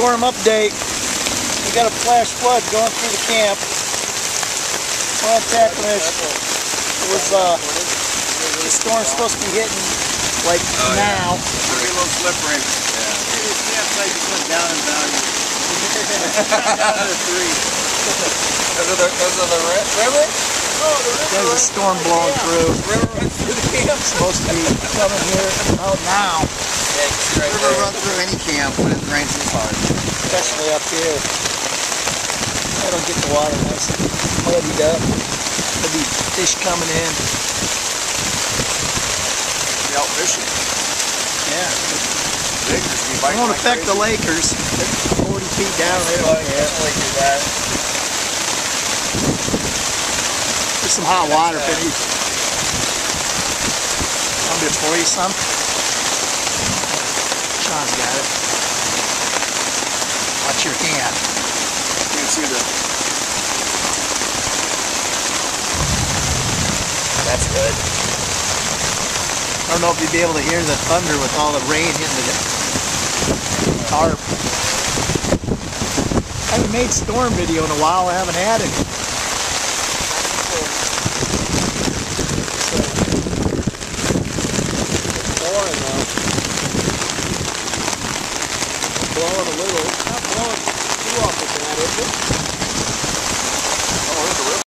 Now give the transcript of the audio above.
storm update. We got a flash flood going through the camp. Contact us. It was uh the storm's supposed to be hitting like Oh, yeah. now. It's gonna be a little slippery. This campsite just went down in value. down to three. Because of the, because of the river? Oh, the river There's a storm blowing through. River runs through the camp. Supposed to be coming here about now, Yeah, you can see right river there. run through any camp when it rains this hard. especially up here. That'll get the water nice and muddied up. There'll be fish coming in. Be out fishing. Yeah. They just be it won't like affect the. Lakers. They're 40 feet down. They Oh, don't care. yeah, like your dad. There's some hot water if it needs. Want me to pour you some? Sean's got it. Watch your hand. You can see the. That's good. I don't know if you'd be able to hear the thunder with all the rain hitting the tarp. I haven't made storm video in a while. I haven't had it. Blowing a little. Not blowing too awful bad, is it?